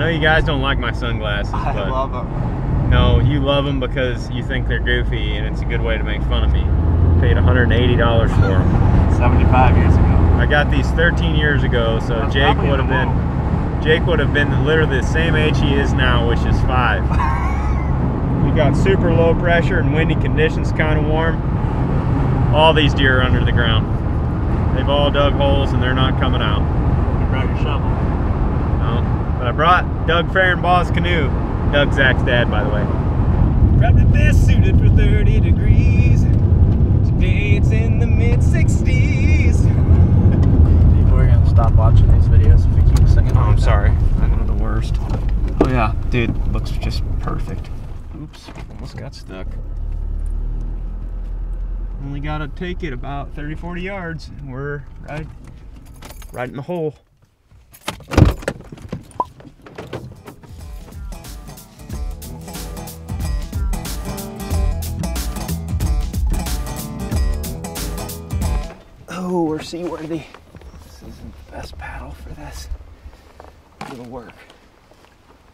know you guys don't like my sunglasses, I but love them. no, you love them because you think they're goofy and it's a good way to make fun of me. Paid $180 for them. 75 years ago. I got these 13 years ago, so That's Jake would have been Jake would have been literally the same age he is now, which is five. we got super low pressure and windy conditions, kind of warm. All these deer are under the ground. They've all dug holes and they're not coming out. You brought your shovel. No. But I brought Doug Fehrenbaugh's canoe. Doug Zach's dad, by the way. Probably best suited for 30 degrees. Today it's in the mid 60s. We're gonna stop watching these videos if we keep singing. Oh, I'm that. sorry. I'm one of the worst. Oh yeah, dude, looks just perfect. Oops, almost got stuck. Only gotta take it about 30, 40 yards. and We're right, right in the hole. Seaworthy. This is the best paddle for this. It'll work.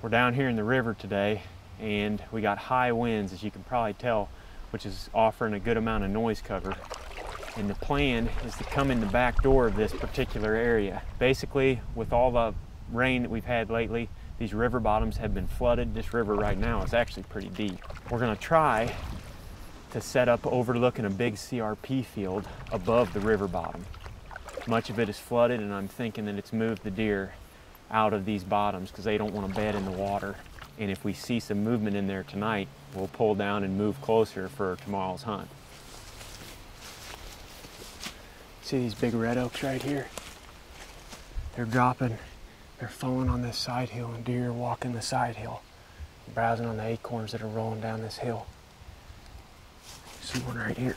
We're down here in the river today and we got high winds as you can probably tell, which is offering a good amount of noise cover. And the plan is to come in the back door of this particular area. Basically, with all the rain that we've had lately, these river bottoms have been flooded. This river right now is actually pretty deep. We're gonna try to set up overlooking a big CRP field above the river bottom. Much of it is flooded, and I'm thinking that it's moved the deer out of these bottoms because they don't want to bed in the water. And if we see some movement in there tonight, we'll pull down and move closer for tomorrow's hunt. See these big red oaks right here? They're dropping, they're falling on this side hill, and deer walking the side hill, browsing on the acorns that are rolling down this hill. See one right here.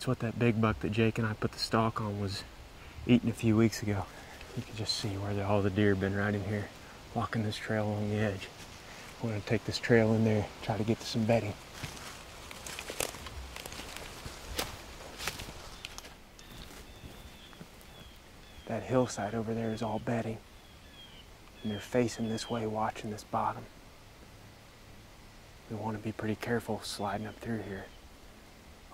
That's what that big buck that Jake and I put the stalk on was eating a few weeks ago. You can just see where the, all the deer have been right in here, walking this trail along the edge. I'm gonna take this trail in there, try to get to some bedding. That hillside over there is all bedding. And they're facing this way, watching this bottom. We want to be pretty careful sliding up through here.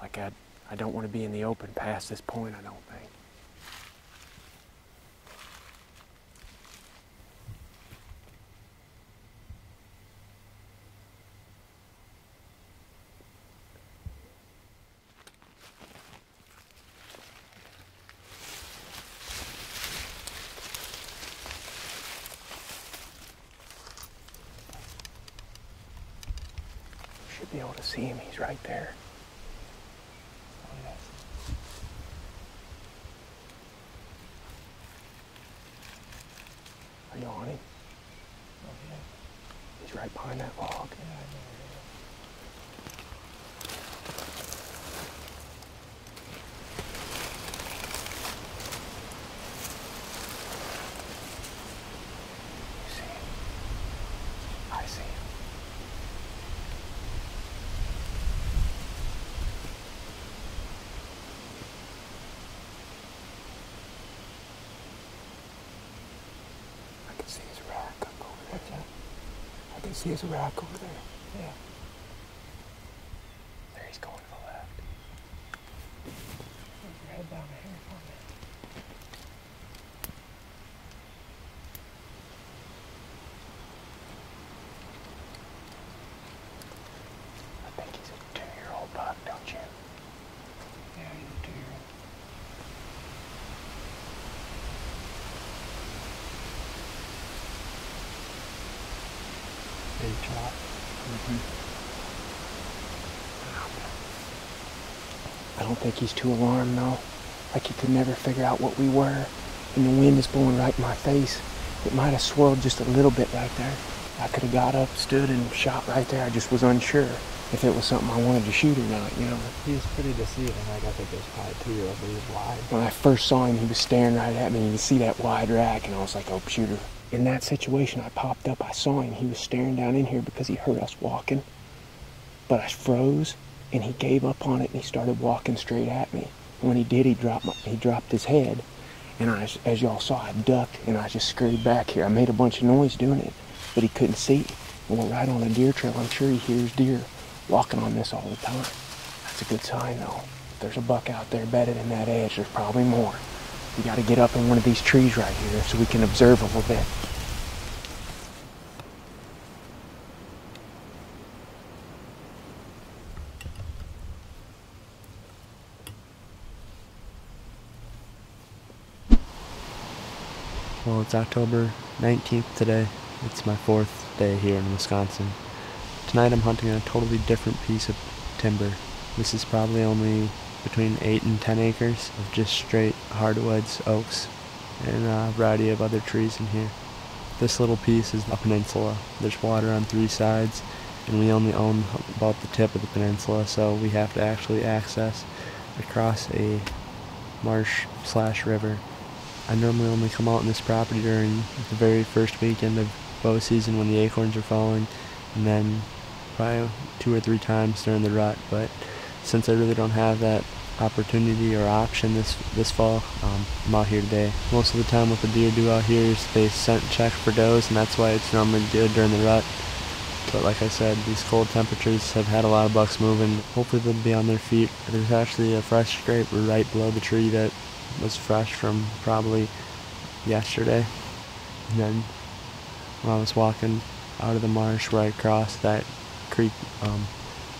Like I, I don't want to be in the open past this point, I don't think. Should be able to see him, he's right there. Are you on him? He's right behind that log. You see him? I see him. I can see his rack up over there. I can see his rack over there. Yeah. There he's going to the left. Move your head down here for me. I think he's a two-year-old buck, don't you? Yeah, he's a two-year-old. Big chop. Mm-hmm. I don't think he's too alarmed though. Like he could never figure out what we were. And the wind is blowing right in my face. It might have swirled just a little bit right there. I could have got up, stood, and shot right there. I just was unsure if it was something I wanted to shoot or not, you know. He was pretty deceiving. Like I think it was probably two year old, but he was wide. When I first saw him, he was staring right at me. You can see that wide rack, and I was like, oh, shooter. In that situation, I popped up. I saw him. He was staring down in here because he heard us walking. But I froze, and he gave up on it, and he started walking straight at me. And when he did, he dropped my, he dropped his head, And I, as y'all saw, I ducked and I just scurried back here. I made a bunch of noise doing it, but he couldn't see. And we're right on a deer trail. I'm sure he hears deer walking on this all the time. That's a good sign, though. If there's a buck out there bedded in that edge, there's probably more. We got to get up in one of these trees right here so we can observe a little bit. Well, it's October 19th today. It's my fourth day here in Wisconsin. Tonight I'm hunting a totally different piece of timber. This is probably only between 8 and 10 acres of just straight hardwoods, oaks, and a variety of other trees in here. This little piece is a peninsula. There's water on three sides, and we only own about the tip of the peninsula, so we have to actually access across a marsh slash river I normally only come out on this property during the very first weekend of bow season when the acorns are falling, and then probably two or three times during the rut. But since I really don't have that opportunity or option this this fall, um, I'm out here today. Most of the time, what the deer do out here is they scent check for does, and that's why it's normally good during the rut. But like I said, these cold temperatures have had a lot of bucks moving. Hopefully they'll be on their feet. There's actually a fresh scrape right below the tree that was fresh from probably yesterday. And then when I was walking out of the marsh I crossed that creek, um,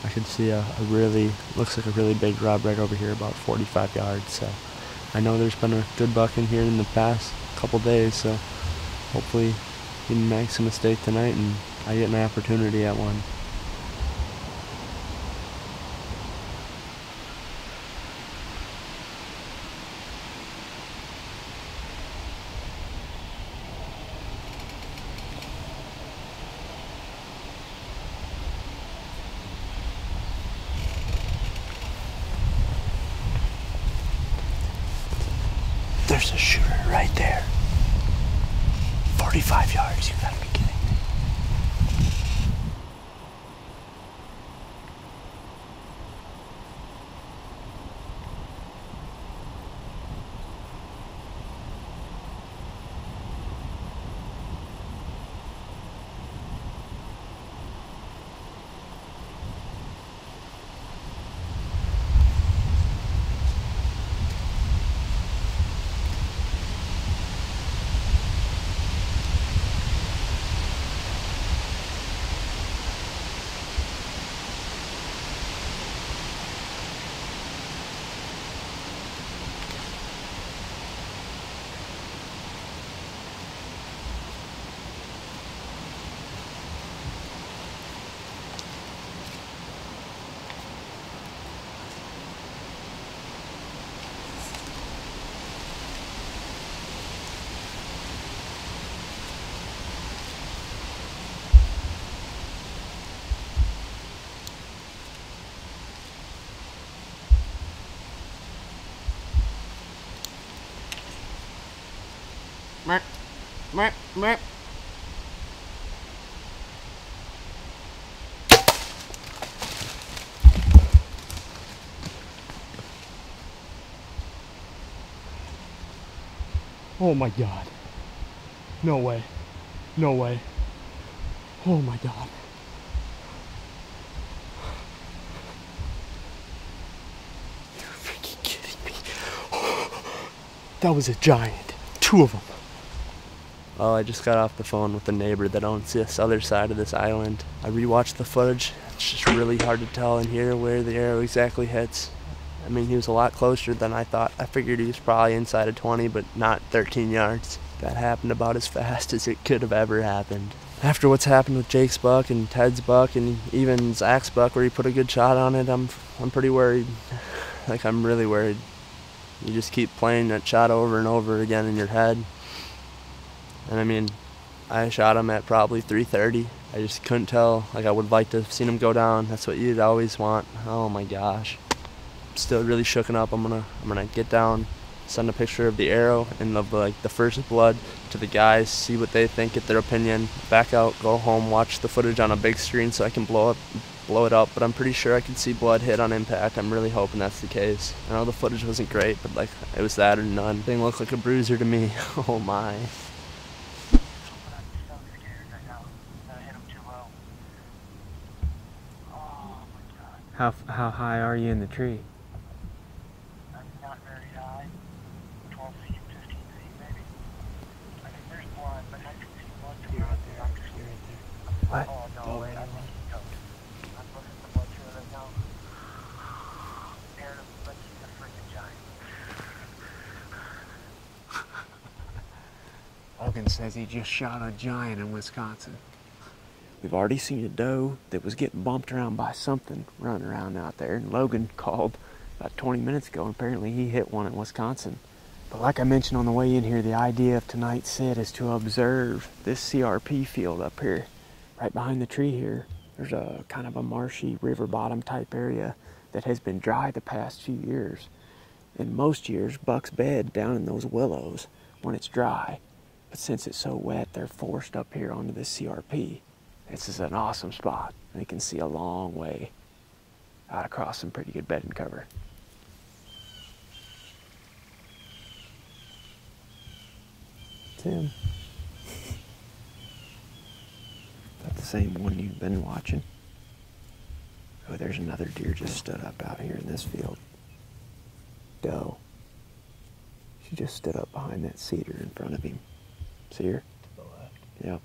I can see a, a, really, looks like a really big rub right over here about 45 yards. So I know there's been a good buck in here in the past couple days, so hopefully he makes a mistake tonight and I get an opportunity at one. There's a shooter right there. 45 yards, you gotta be kidding me. Merp, merp, merp. Oh my god. No way. No way. Oh my god. You're freaking kidding me. That was a giant. Two of them. Well, I just got off the phone with the neighbor that owns this other side of this island. I rewatched the footage. It's just really hard to tell in here where the arrow exactly hits. I mean, he was a lot closer than I thought. I figured he was probably inside of 20, but not 13 yards. That happened about as fast as it could have ever happened. After what's happened with Jake's buck and Ted's buck and even Zach's buck, where he put a good shot on it, I'm I'm pretty worried. Like I'm really worried. You just keep playing that shot over and over again in your head. And I mean, I shot him at probably 330. I just couldn't tell. Like I would like to have seen him go down. That's what you'd always want. Oh my gosh. I'm Still really shooken up. I'm gonna I'm gonna get down, send a picture of the arrow and of like the first blood to the guys, see what they think, get their opinion, back out, go home, watch the footage on a big screen so I can blow up blow it up, but I'm pretty sure I could see blood hit on impact. I'm really hoping that's the case. I know the footage wasn't great, but like it was that or none. Thing looked like a bruiser to me. oh my. How how high are you in the tree? not very high. 12 feet, 15 feet maybe. I think there's blood, but I can see blood from out there. What? Oh, no way. I think he's choked. I'm looking at the blood trail right now. Aaron, let's see the freaking giant. Logan says he just shot a giant in Wisconsin. We've already seen a doe that was getting bumped around by something running around out there, and Logan called about 20 minutes ago, and apparently he hit one in Wisconsin. But like I mentioned on the way in here, the idea of tonight's sit is to observe this CRP field up here, right behind the tree here. There's a kind of a marshy river bottom type area that has been dry the past few years. In most years, bucks bed down in those willows when it's dry. But since it's so wet, they're forced up here onto this CRP. This is an awesome spot. And you can see a long way out across some pretty good bedding cover. Tim. him. That's the same one you've been watching. Oh, there's another deer just stood up out here in this field. Doe. She just stood up behind that cedar in front of him. See her? To the left. Yep.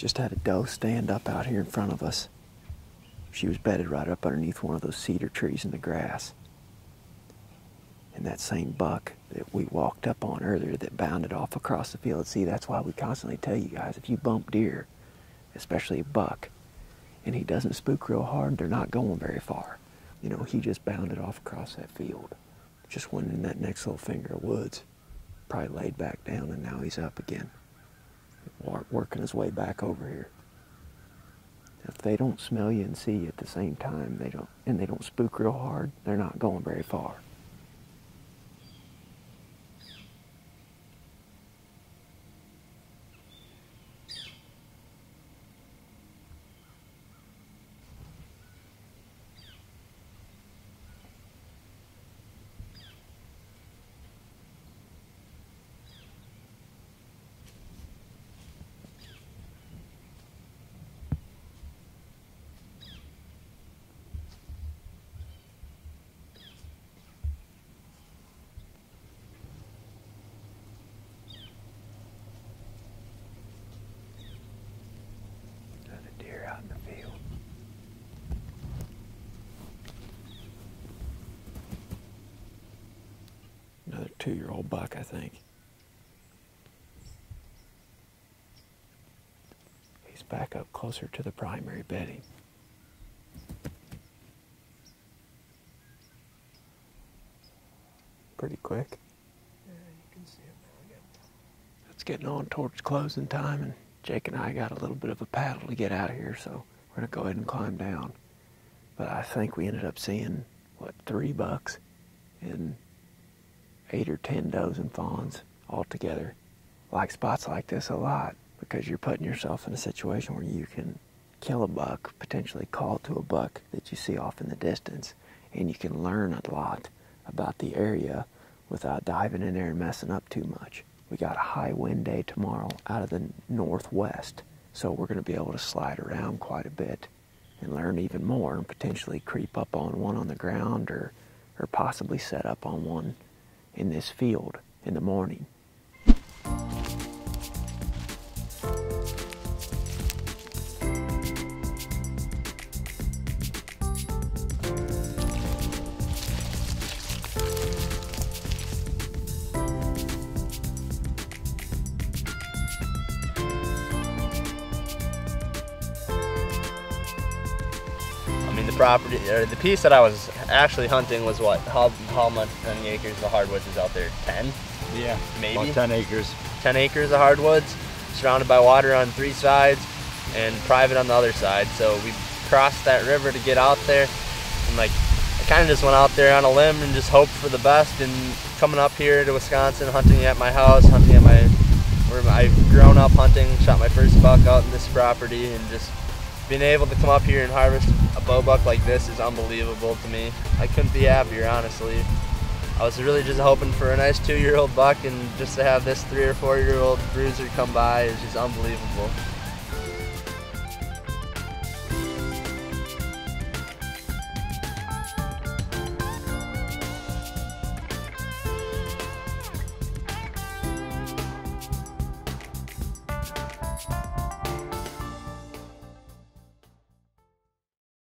Just had a doe stand up out here in front of us. She was bedded right up underneath one of those cedar trees in the grass. And that same buck that we walked up on earlier that bounded off across the field. See, that's why we constantly tell you guys if you bump deer, especially a buck, and he doesn't spook real hard, they're not going very far. You know, he just bounded off across that field. Just went in that next little finger of woods. Probably laid back down and now he's up again. Working his way back over here. If they don't smell you and see you at the same time, they don't, and they don't spook real hard, they're not going very far. Another deer out in the field. Another two year old buck, I think. He's back up closer to the primary bedding. Pretty quick. It's getting on towards closing time, and Jake and I got a little bit of a paddle to get out of here, so we're gonna go ahead and climb down. But I think we ended up seeing what three bucks and eight or ten does and fawns all together. Like spots like this a lot because you're putting yourself in a situation where you can kill a buck, potentially call to a buck that you see off in the distance, and you can learn a lot about the area without diving in there and messing up too much. We got a high wind day tomorrow out of the northwest, so we're going to be able to slide around quite a bit and learn even more and potentially creep up on one on the ground or, or possibly set up on one in this field in the morning. Property, or the piece that I was actually hunting was what? How, how much, many acres of hardwoods is out there? 10? Yeah, Maybe? about 10 acres. 10 acres of hardwoods, surrounded by water on three sides and private on the other side. So we crossed that river to get out there. And like, I kind of just went out there on a limb and just hoped for the best. And coming up here to Wisconsin, hunting at my house, hunting at my where I've grown up hunting, shot my first buck out in this property, and just being able to come up here and harvest a bow buck like this is unbelievable to me. I couldn't be happier, honestly. I was really just hoping for a nice two-year-old buck, and just to have this three or four-year-old bruiser come by is just unbelievable.